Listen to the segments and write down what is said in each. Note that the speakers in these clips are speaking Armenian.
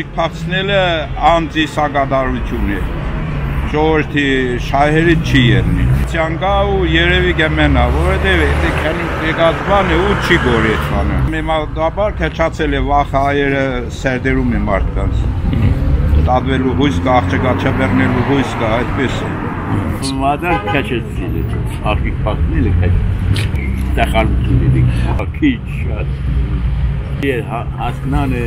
Փախցնելը անձի սագադարություն է։ Ժողովրդի շահերի չի ելնի։ Ցանկա ու երևի գեմենա, որովհետև դե քանի եկած բան է ու չի գորեցվանը։ Մեմադաբար քչացել է վախ հայերը սերդերում է մարդկանց։ Տադվելու հույս կա, աղջկա չբեռնելու հույս կա, այդպես է։ Մադար քչեցին է։ Աղջիկ փախնելը քչ։ Տախալություն է։ Քիչ շատ։ Հասնանը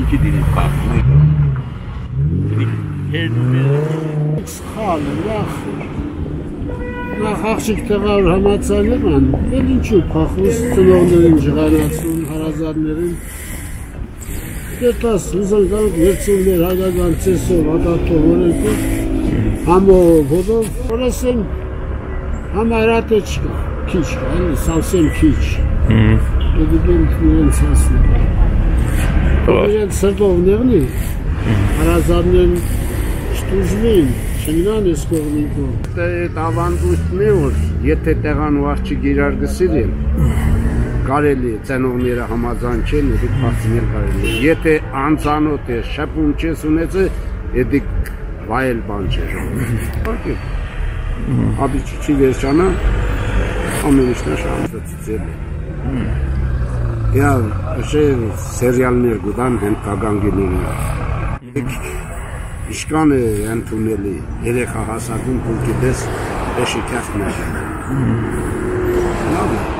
ինչի դինի փախնել։ Հերնում է սխալ է, նախ նախ աղջիկ տղար համացալում են, էլ ինչու փախուս ծնողներին ժղանացում, հարազատներին Կետաս ուզան կարող վերցումներ հայկական ծեսով հատատով օրենքով համով հոդով, որասեն համարատը չկա, քիչ սավսեմ քիչ։ Դուգին իրենց հասնում։ Իրենց սրտով նեղնի, հարազատներն շտուժվին, չնան ես կողմիկով։ Դա այդ ավանդույթն է, որ եթե տեղան ու աղջիկ իրար գսիրեն, կարելի է ծնողները համաձայն չեն, դուք փախցնել կարելի է։ Եթե անծանոթ է, շփում չես ունեցել, դե վայել բան չէ։ Okay։ Աբիճ չի վերջանա, ամեն ինչն է շանսը է։ Я še սերիալներ գուտան հենտագանգիների։ Իշկան է ընդունելի երեխա հասակում փուլքի դես էշի կախն է։ Լավ է։